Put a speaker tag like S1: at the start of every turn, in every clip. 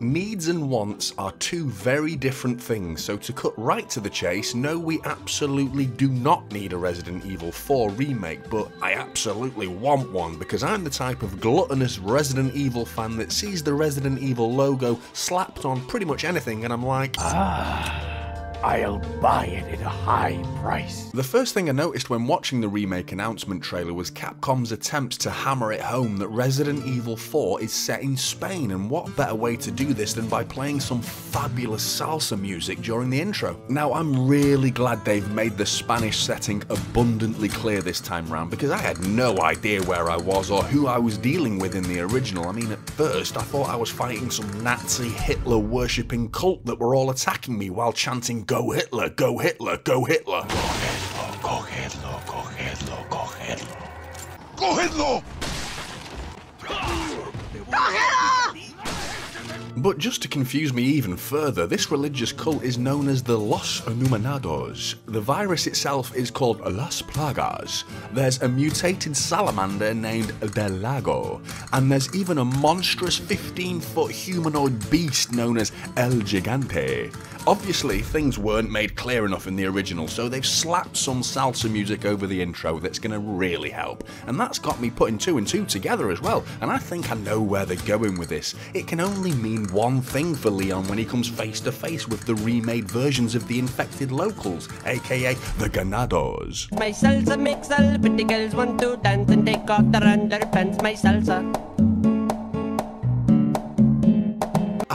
S1: Needs and wants are two very different things, so to cut right to the chase, no we absolutely do not need a Resident Evil 4 remake, but I absolutely want one because I'm the type of gluttonous Resident Evil fan that sees the Resident Evil logo slapped on pretty much anything and I'm like,
S2: Ah, I'll buy it at a high price.
S1: The first thing I noticed when watching the remake announcement trailer was Capcom's attempts to hammer it home that Resident Evil 4 is set in Spain, and what better way to do this than by playing some fabulous salsa music during the intro. Now, I'm really glad they've made the Spanish setting abundantly clear this time round because I had no idea where I was or who I was dealing with in the original. I mean, at first, I thought I was fighting some Nazi Hitler worshipping cult that were all attacking me while chanting Go Hitler, Go Hitler, Go Hitler.
S2: Cogedlo, cogedlo, cogedlo.
S3: ¡Cogedlo!
S1: But just to confuse me even further, this religious cult is known as the Los Illuminados. The virus itself is called Las Plagas. There's a mutated salamander named Del Lago, and there's even a monstrous 15 foot humanoid beast known as El Gigante. Obviously, things weren't made clear enough in the original, so they've slapped some salsa music over the intro that's going to really help. And that's got me putting two and two together as well, and I think I know where they're going with this. It can only mean one thing for Leon when he comes face to face with the remade versions of the infected locals, aka the Ganados.
S4: My salsa makes all pretty girls want to dance and take off their underpants. My salsa.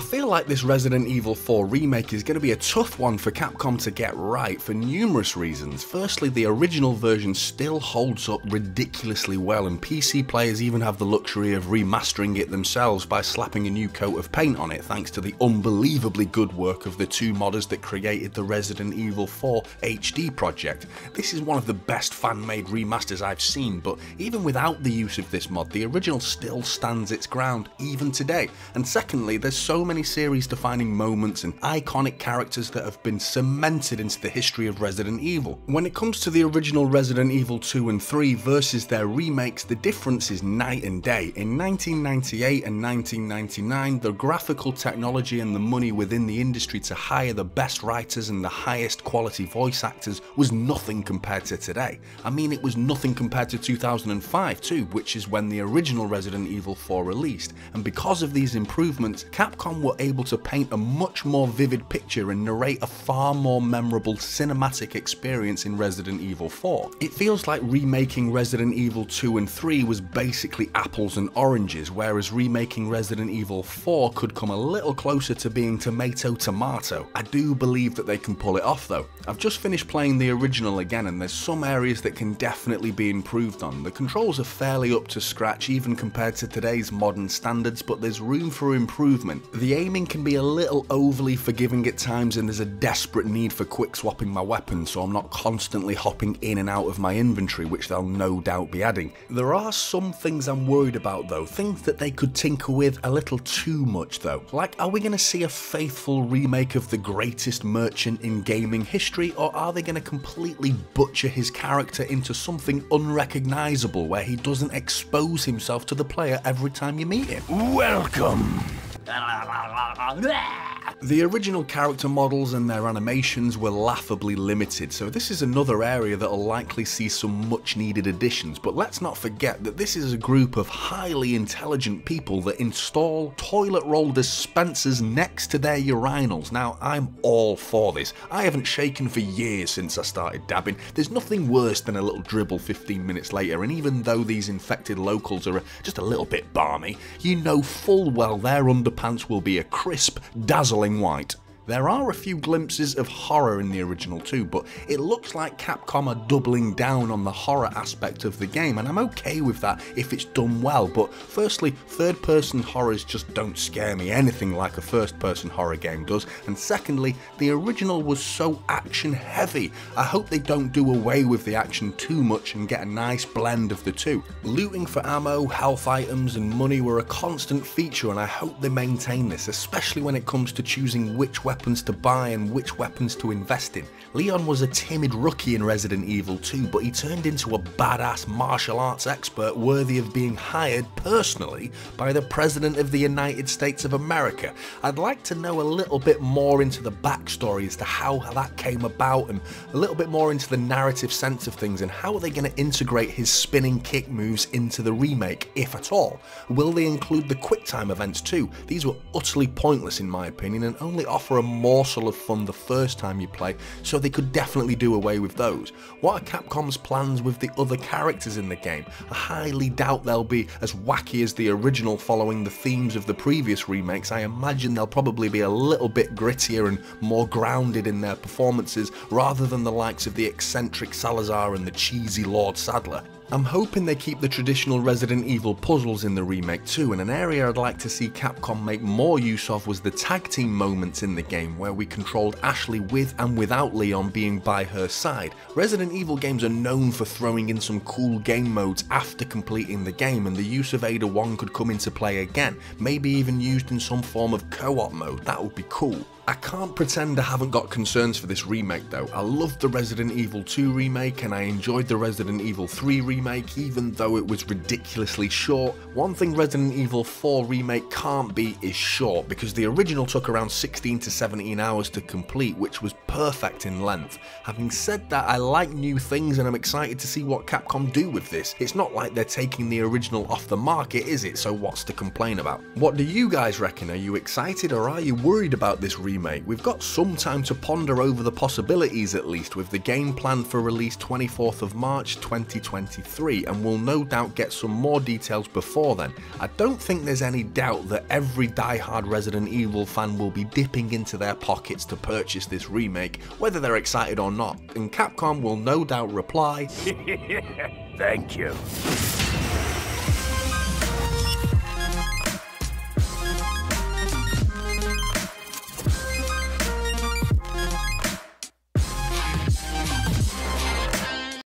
S1: Feel like this Resident Evil 4 remake is going to be a tough one for Capcom to get right for numerous reasons. Firstly, the original version still holds up ridiculously well, and PC players even have the luxury of remastering it themselves by slapping a new coat of paint on it, thanks to the unbelievably good work of the two modders that created the Resident Evil 4 HD project. This is one of the best fan made remasters I've seen, but even without the use of this mod, the original still stands its ground, even today. And secondly, there's so many series defining moments and iconic characters that have been cemented into the history of Resident Evil. When it comes to the original Resident Evil 2 and 3 versus their remakes, the difference is night and day. In 1998 and 1999, the graphical technology and the money within the industry to hire the best writers and the highest quality voice actors was nothing compared to today. I mean, it was nothing compared to 2005 too, which is when the original Resident Evil 4 released. And because of these improvements, Capcom were able to paint a much more vivid picture and narrate a far more memorable cinematic experience in Resident Evil 4. It feels like remaking Resident Evil 2 and 3 was basically apples and oranges, whereas remaking Resident Evil 4 could come a little closer to being tomato tomato. I do believe that they can pull it off though. I've just finished playing the original again and there's some areas that can definitely be improved on. The controls are fairly up to scratch even compared to today's modern standards, but there's room for improvement. The aiming can be a little overly forgiving at times and there's a desperate need for quick swapping my weapons so I'm not constantly hopping in and out of my inventory which they'll no doubt be adding. There are some things I'm worried about though, things that they could tinker with a little too much though. Like are we going to see a faithful remake of the greatest merchant in gaming history or are they going to completely butcher his character into something unrecognisable where he doesn't expose himself to the player every time you meet him?
S2: Welcome.
S1: うわ The original character models and their animations were laughably limited, so this is another area that'll likely see some much needed additions, but let's not forget that this is a group of highly intelligent people that install toilet roll dispensers next to their urinals. Now, I'm all for this. I haven't shaken for years since I started dabbing. There's nothing worse than a little dribble 15 minutes later, and even though these infected locals are just a little bit balmy, you know full well their underpants will be a crisp, dazzling white. There are a few glimpses of horror in the original too, but it looks like Capcom are doubling down on the horror aspect of the game, and I'm okay with that if it's done well. But firstly, third person horrors just don't scare me anything like a first person horror game does, and secondly, the original was so action heavy. I hope they don't do away with the action too much and get a nice blend of the two. Looting for ammo, health items, and money were a constant feature, and I hope they maintain this, especially when it comes to choosing which weapon weapons to buy and which weapons to invest in. Leon was a timid rookie in Resident Evil 2, but he turned into a badass martial arts expert worthy of being hired personally by the President of the United States of America. I'd like to know a little bit more into the backstory as to how that came about and a little bit more into the narrative sense of things and how are they going to integrate his spinning kick moves into the remake, if at all. Will they include the QuickTime events too? These were utterly pointless in my opinion and only offer a morsel of fun the first time you play, so they could definitely do away with those. What are Capcom's plans with the other characters in the game? I highly doubt they'll be as wacky as the original following the themes of the previous remakes. I imagine they'll probably be a little bit grittier and more grounded in their performances rather than the likes of the eccentric Salazar and the cheesy Lord Saddler. I'm hoping they keep the traditional Resident Evil puzzles in the remake too, and an area I'd like to see Capcom make more use of was the tag team moments in the game where we controlled Ashley with and without Leon being by her side. Resident Evil games are known for throwing in some cool game modes after completing the game and the use of Ada Wong could come into play again, maybe even used in some form of co-op mode, that would be cool. I can't pretend I haven't got concerns for this remake though. I loved the Resident Evil 2 remake and I enjoyed the Resident Evil 3 remake even though it was ridiculously short. One thing Resident Evil 4 remake can't be is short because the original took around 16 to 17 hours to complete which was perfect in length. Having said that I like new things and I'm excited to see what Capcom do with this. It's not like they're taking the original off the market is it so what's to complain about? What do you guys reckon? Are you excited or are you worried about this remake? remake, we've got some time to ponder over the possibilities at least with the game planned for release 24th of March 2023 and we'll no doubt get some more details before then. I don't think there's any doubt that every die-hard Resident Evil fan will be dipping into their pockets to purchase this remake, whether they're excited or not, and Capcom will no doubt reply,
S2: Thank you.